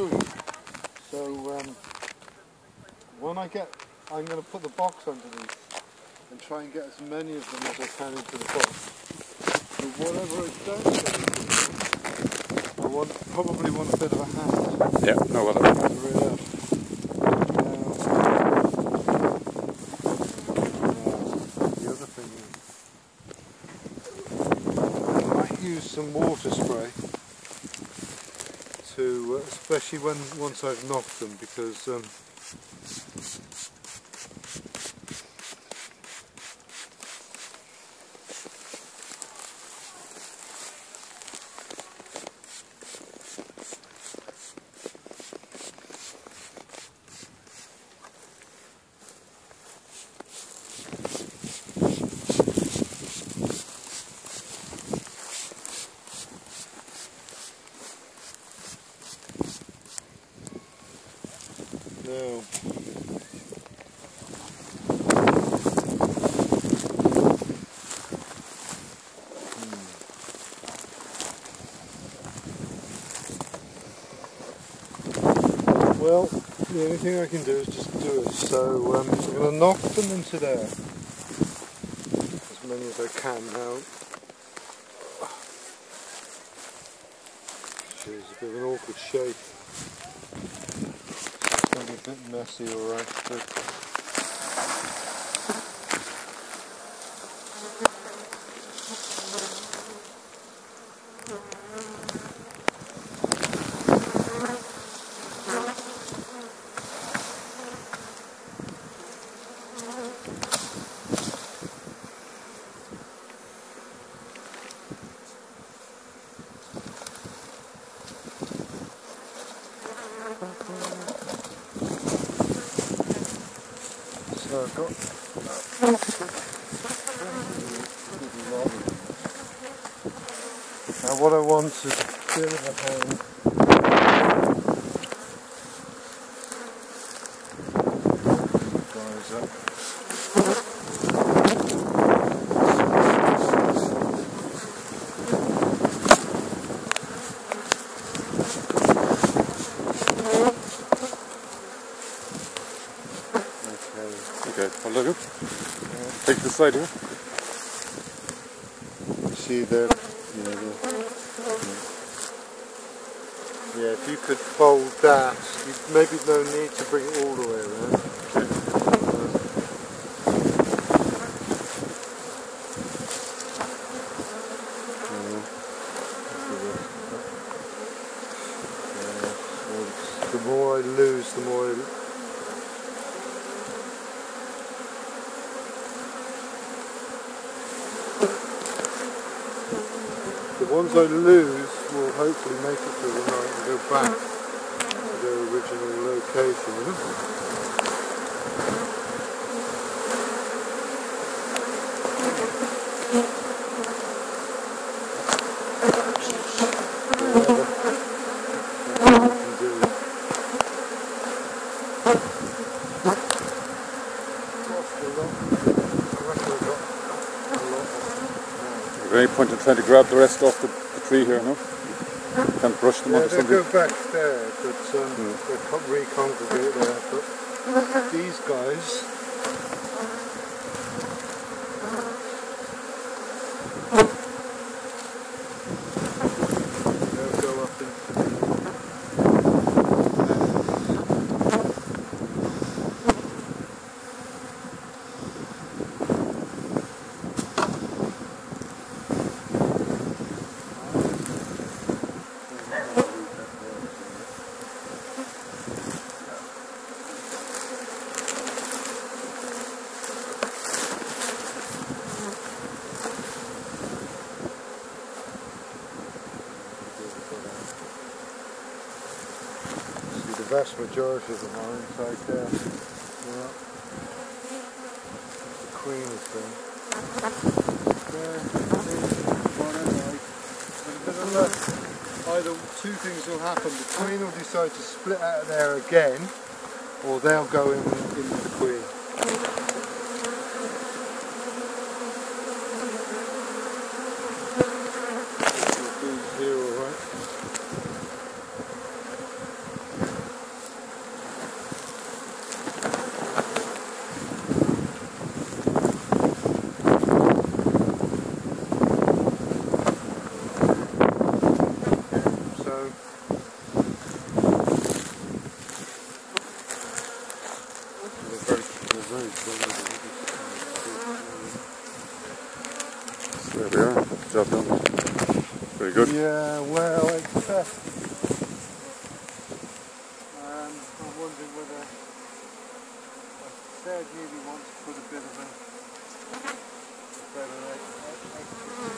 So um, when I get, I'm going to put the box underneath and try and get as many of them as I can into the box. But whatever I don't get into, I want, probably want a bit of a hand. Yeah, no bother. to reel out. Now, the other thing is, I might use some water especially when once I've knocked them, because um, Well, the only thing I can do is just do it. So um, I'm going to knock them into there. As many as I can now. She's a bit of an awkward shape. Going to be a bit messy, alright. Now what I want is a bit of a hand. Guys up. Okay. Hold on. Take the side here. See the, you know, the yeah, if you could fold that, maybe no need to bring it all the way around. Uh, yeah, the more I lose, the more I The ones I lose will hopefully make it through the night and go back to their original location. You know? Whatever you can do. Lost a lot. I reckon I got a lot of Is there any point in trying to grab the rest off the, the tree here, no? Can't brush them Yeah, onto they something? go back there, but um, they can't recongregate there. But these guys, vast majority of them are inside there. Yeah. The queen is there. Either two things will happen. The queen will decide to split out of there again, or they'll go in into the queen. So there we are, job done. Pretty good. Yeah, well, except uh, um, I'm wondering whether uh, I said maybe want to put a bit of a, a better extra